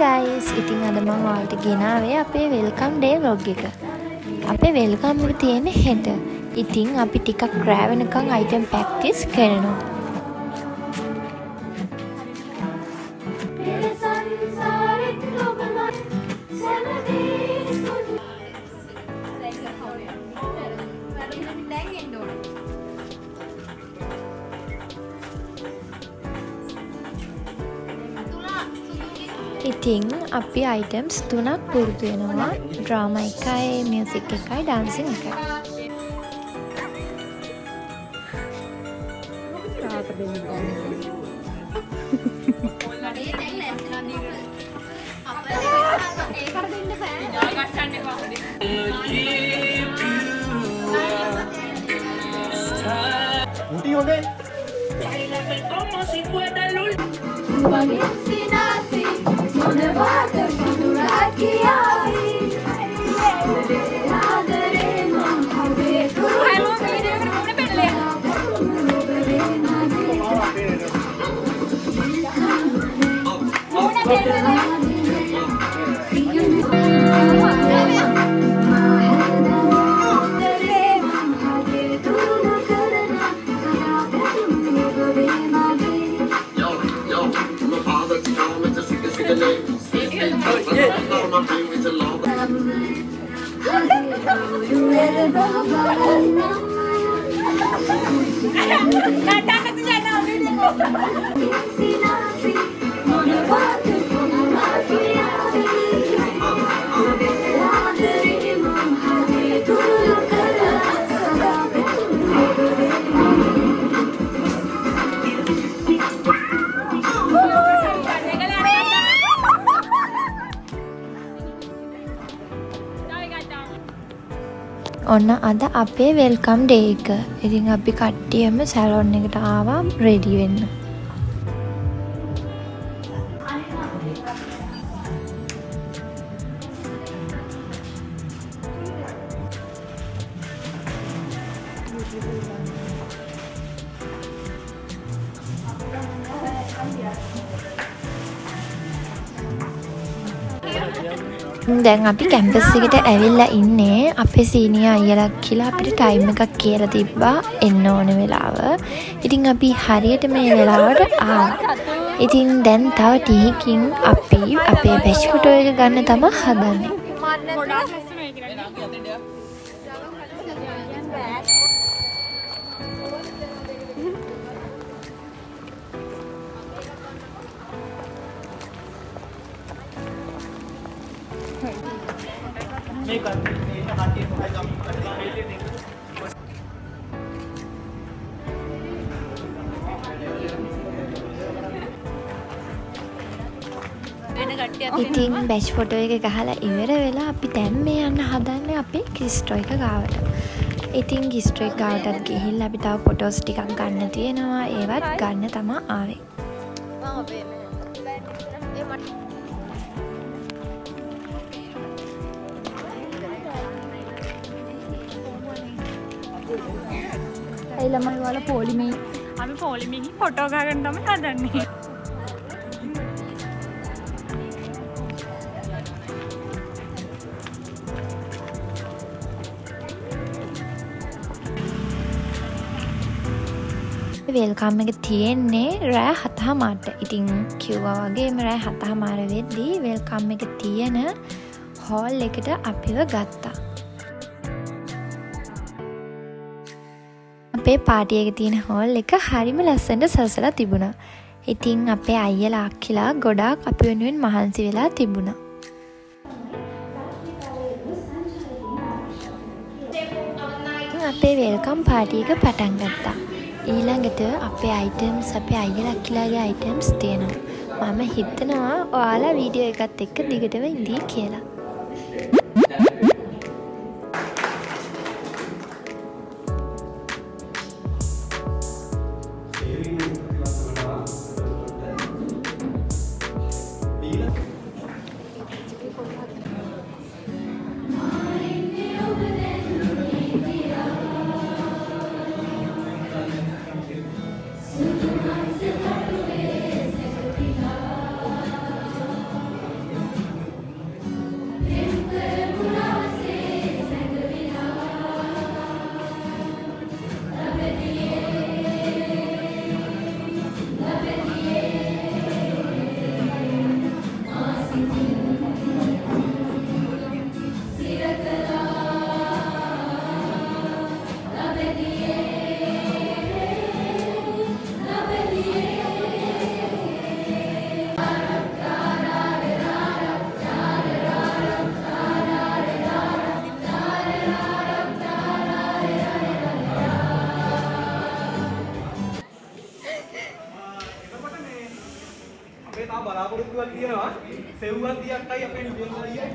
Guys ඉතින් අද මං ඔයාලට ගෙනාවේ අපේ වෙල්කම් ඩේ ව්ලොග් එක. අපේ වෙල්කම් එක තියෙන්නේ හෙට. ඉතින් අපි ටිකක් රෑ වෙනකන් අයිටම් ප්‍රැක්ටිස් කරනවා. අපි අයිටම්ස් තුනක් පුරුදු වෙනවා ඩ්‍රාම එකයි මියසික් එකයි ඩාන්සින් එකයි Último, ¿ok? como si fuera el último. Yeah. ඔන්න අද අපේ වෙල්කම් ඩේ එක. ඉතින් අපි කට්ටියම සැලොන් එකට ආවා රෙඩි දැන් අපි කැම්පස් එකට ඇවිල්ලා ඉන්නේ අපේ සීනිය අයියලා කියලා අපිට ටයිම් එකක් කියලා තිබ්බා එන්න ඕන වෙලාව. ඉතින් අපි හරියට මේ වෙලාවට ආවා. ඉතින් දැන් තව ටිකකින් අපි අපේ බැච් ෆොටෝ එක ගන්න තමයි හදන්නේ. ඉතින් බැච් ෆොටෝ එක ගහලා ඉවර වෙලා අපි දැන් මේ යන්න හදන්නේ අපේ කිස්ට්‍රෝ එක ගාවට. ඉතින් ගිස්ට්‍රෝ එක ගාවටත් ගිහිල්ලා අපි තව ෆොටෝස් ටිකක් ගන්න තියෙනවා. ඒවත් ගන්න තමා ආවේ. ළමයි ඔයාලා පොලිමේ. අපි පොලිමින් ෆොටෝ ගන්න තමයි හදන්නේ. වෙල්කම් එක තියෙන්නේ රෑ හතහමාට. ඉතිං කිව්වා වගේම රෑ හතහමාර වෙද්දී වෙල්කම් එක තියෙන හෝල් එකට අපිව ගත්තා අපේ පාටියක තියෙන හෝල් එක හරිම ලස්සට සසලා තිබුණා. ඉතිං අපේ අයියලා අක්කිලා ගොඩාක් අපි වෙනුවෙන් මහන්සි වෙලා තිබුණා. අපේ වෙල්කම් පාටියක පටන් ගත්තා. ඊළඟට අපේ අයිටම්ස් අපේ අයියලා අක්කිලාගේ අයිටම්ස් තියෙනවා. මම හිතනවා ඔයාලා වීඩියෝ එකත් එක්ක දිගටම ඉදී කියලා. सेवा दिया कई अपने दिल बेल रही है।